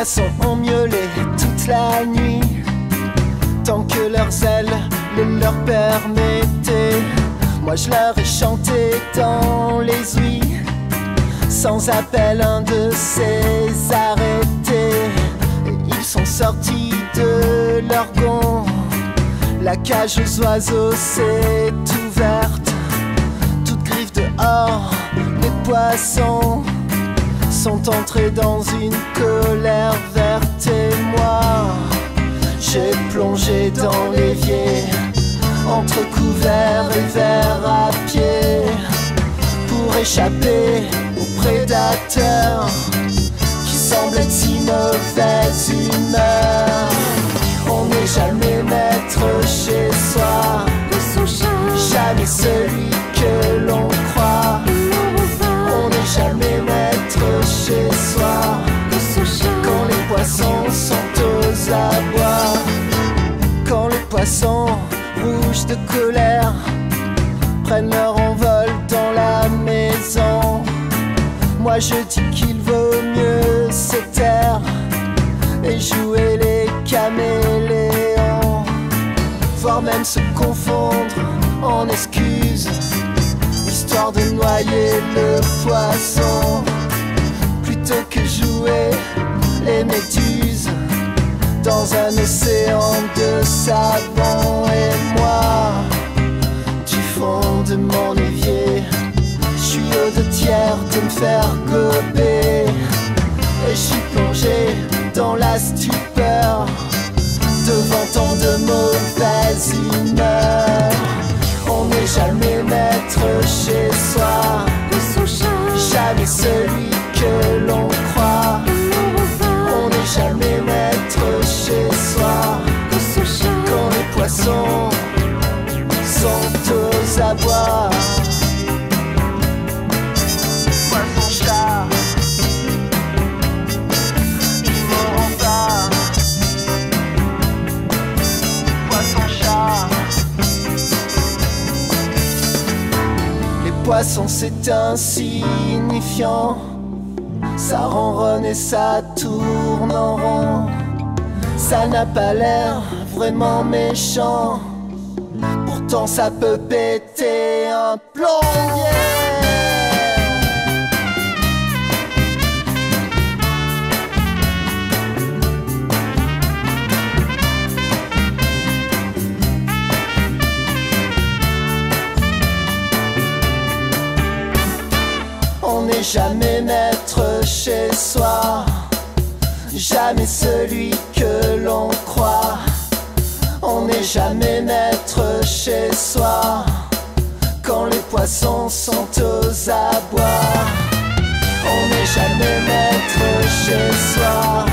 poissons ont miaulé toute la nuit, tant que leurs ailes le leur permettaient. Moi je leur ai chanté dans les ouïes, sans appel un de ces arrêtés. Et ils sont sortis de leur gond, la cage aux oiseaux s'est ouverte, toute griffe dehors, les poissons sont entrés dans une colère verte et moi j'ai plongé dans l'évier entre couverts et verres à pied pour échapper poissons rouges de colère. Prennent leur envol dans la maison. Moi je dis qu'il vaut mieux se taire et jouer les caméléons, voire même se confondre en excuses, histoire de noyer le poisson, plutôt que jouer les méduses dans un océan de savon et moi du fond de mon évier. Je suis au deux tiers de me faire poissons sont aux abois. Poisson chat, ils mourront pas. Poisson chat. Les poissons c'est insignifiant. Ça ronronne et ça tourne en rond. Ça n'a pas l'air vraiment méchant. Pourtant ça peut péter un plomb. yeah. On n'est jamais maître chez soi, jamais celui quand les poissons sont aux abois. On n'est jamais maître chez soi,